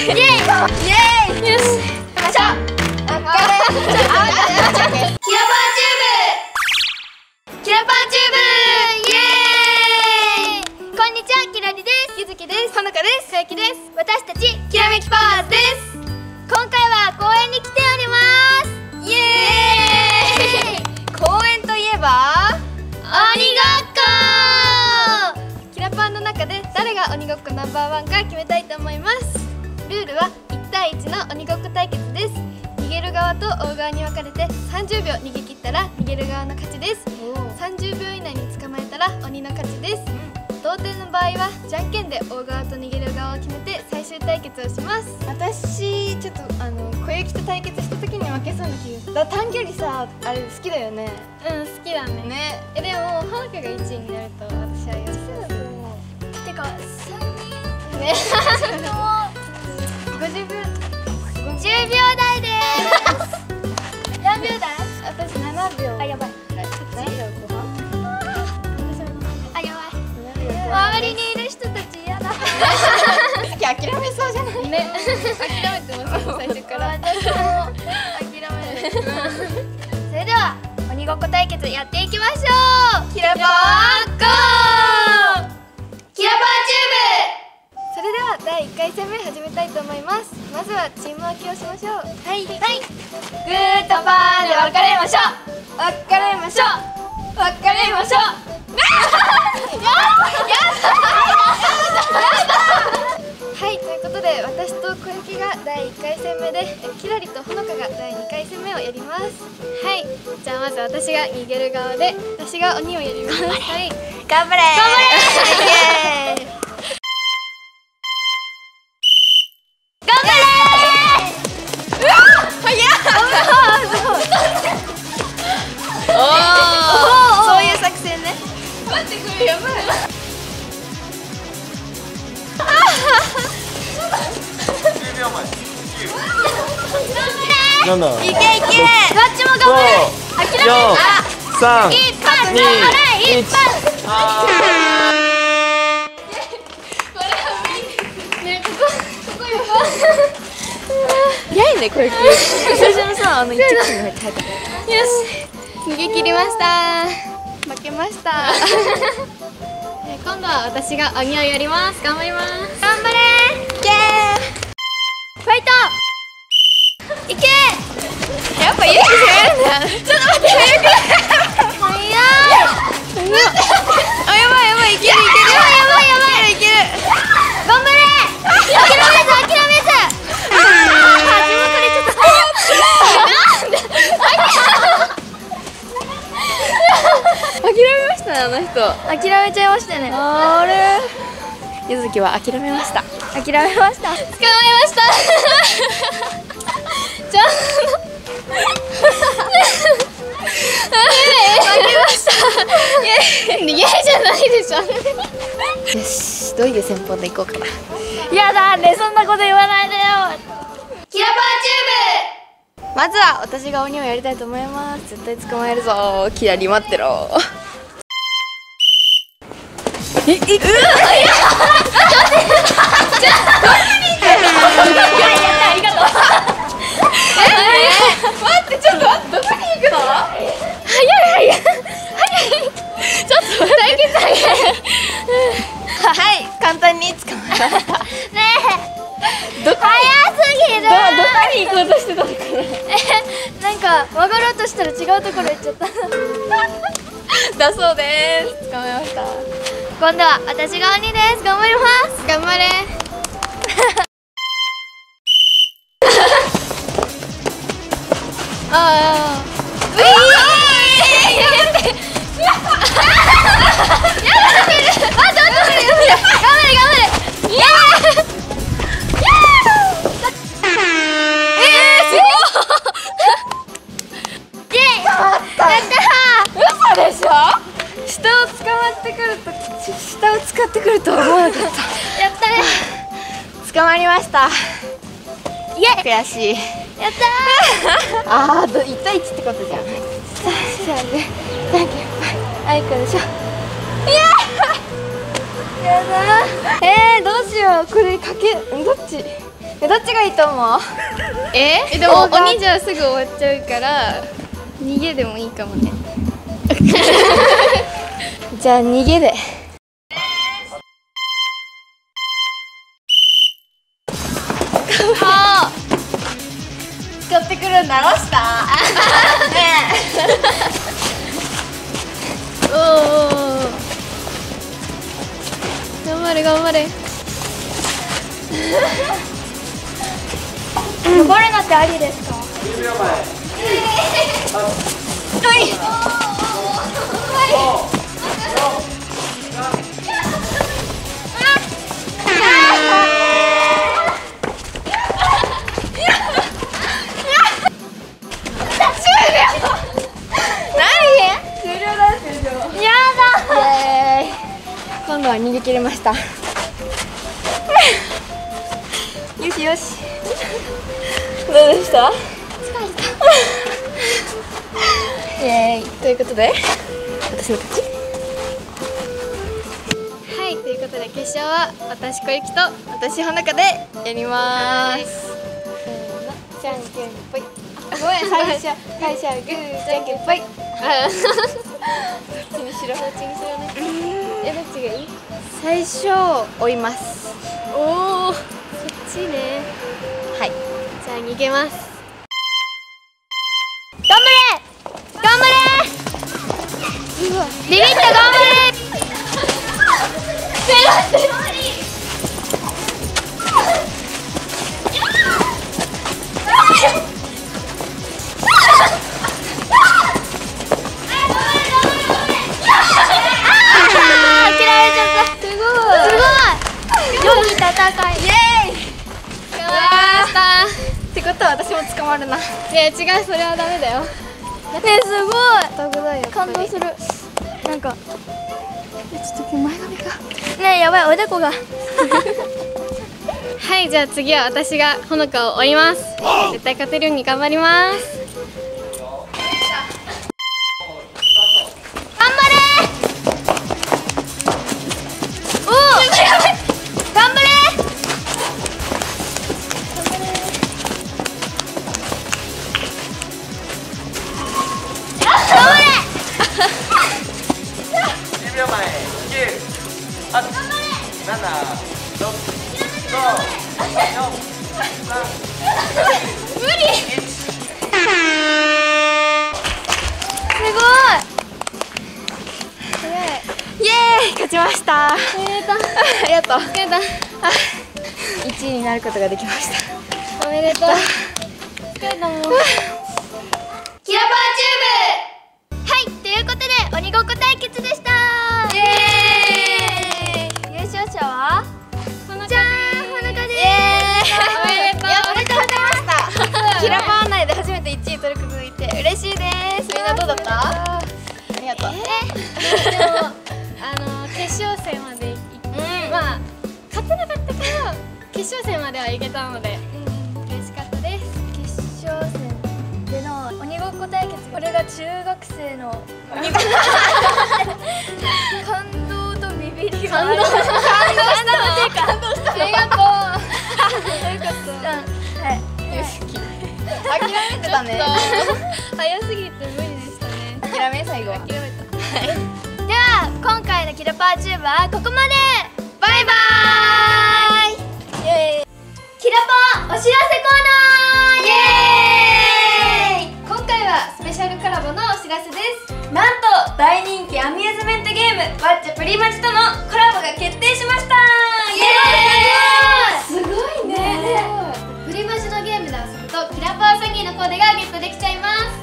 イエーイイエーイよしよいしょあっかれキラパワチューブキラパワチューブイエーイこんにちはキラリですゆずきですほのかです。さやきです私たちきらめきパワーズです今回は公園に来ておりますイエーイ公園といえば鬼ごっこキラパンの中で誰が鬼ごっこナンバーワンか決めたいと思います。ルールは1対1の鬼ごっこ対決です。逃げる側と追う側に分かれて30秒逃げ切ったら逃げる側の勝ちです。30秒以内に捕まえたら鬼の勝ちです。同点の場合はじゃんけんで追う側と逃げる側を決めて最終対決をします。私ちょっとあの小雪と対決した時に負けそうな気がするだ短距離さあれ好きだよね。うん好きだね。ね。えでもはなかが1位になると私は予想するてか3人ね私7秒。あやばい。7秒。後半あやばい。周りにいる人たち嫌だ。諦めそうじゃないね。諦めてますよ最初から。私も諦める それでは鬼ごっこ対決。やっていきましょうキラパワゴーキラパワチューブ。それでは第1回戦目始めたいと思います。まずはチーム分けをしましょう。はい。はい。グーとパーましょう分かれましょう分かれましょうはいということで私と小雪が第1回戦目でキラリとほのかが第2回戦目をやりますはいじゃあまず私が逃げる側で私が鬼をやりますはい頑張れ頑張れなんだ？いけいけどっちも頑張れ諦めるあ三二頑張れ一発ねここここよ早いね小雪最初のさあの一口に入って入ったよし。逃げ切りました。負けました。えー今度は私が鬼をやります。頑張ります。頑張れイエーイ。ファイト人諦めちゃいましたね。あれ。ゆずきは諦めました。諦めました。捕まえました。ちょ負けました。イエじゃないでしょ。よしどういう戦法でいこうかな。やだねそんなこと言わないでよ。キラパーチューブ。まずは私が鬼をやりたいと思います。絶対捕まえるぞキラリ待ってろええうありがとう待って。ちょっと待ってどこに行くの早い早い早いちょっと対決早いはい簡単に捕まえましたねえどこ早すぎるどどこに行こうとして。たのかえなんか曲がろうとしたら違うところ行っちゃったなだそうです捕まえました今度は私が鬼です。頑張ります。頑張れ。あういやめました。イエ悔しい。やった ああ1対1ってことじゃん。さあじゃあね。なんかあいこでしょ。いややだえー、どうしよう。これかけどっち？えどっちがいいと思う？え？でも鬼じゃすぐ終わっちゃうから逃げでもいいかもね。じゃあ逃げで頑張れ頑張れ。登るのってありですか？今度は逃げ切れました。よしよし。どうでした？イエーイ。ということで私の勝ち。はいということで決勝は私小雪と私ほのかでやります。じゃんけんぽい。あごめん。最初最初はグーじゃんけんぽい。あどっちにしろどっちにしろねえどっちがいい最初追います。おおそっちね。はい。じゃあ逃げます。頑張れ！頑張れ！ビビッと頑張れ 私も捕まるな。いや違うそれはダメだよ。ねすごい。感動する。なんかえちょっと前髪が。ねやばいおでこが。はいじゃあ次は私がほのかを追います。絶対勝てるように頑張ります9 8 7 6 5 4 3無理すごイエーイ。勝ちました。おめでとうありがとうおめでとう1位になることができました。おめでとう疲れた。もんキラパーチューブはいということで鬼ごっこ対決でした。イエーイ嬉しいです。みんなどうだった？ありがとう。でもあの決勝戦までいうん。まあ勝てなかったけど決勝戦までは行けたので。嬉しかったです。決勝戦での鬼ごっこ対決これが中学生の鬼ごっこ。感動とビビりがある。感動した感動したありがとう。よかった。はい。諦めてたね早すぎて無理でしたね。諦め最後は。諦めた。では今回のキラパーチューブはここまで。バイバーイ。イエーイ。キラパーお知らせコーナー。イエーイ。今回はスペシャルコラボのお知らせです。なんと大人気アミューズメントゲームワッチャプリマジとのコラボが決定しました。イエーイ。すごいね。プリマジのゲームで遊ぶとキラパー詐欺のコーデがゲットできちゃいます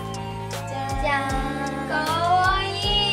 じゃーんかわい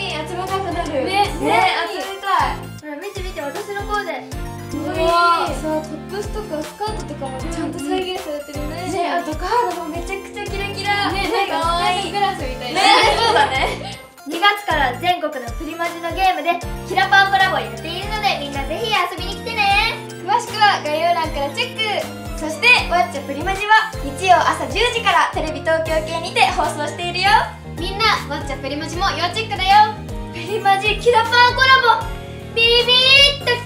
い。集めたくなる。ねね。集めたい。ほら見て見て私のコーデかわいい。さトップスとかスカートとかもちゃんと再現されてるね。ねあとカードもめちゃくちゃキラキラ。ねなんか可愛いグラスみたいな。ねそうだね。2月から全国のプリマジのゲームでキラパーコラボをやっているのでみんなぜひ遊びに来てね。詳しくは概要欄からチェック。そしてワッチャプリマジは日曜朝10時からテレビ東京系にて放送しているよみんなワッチャプリマジも要チェックだよ。プリマジキラパーコラボ。ビビーっと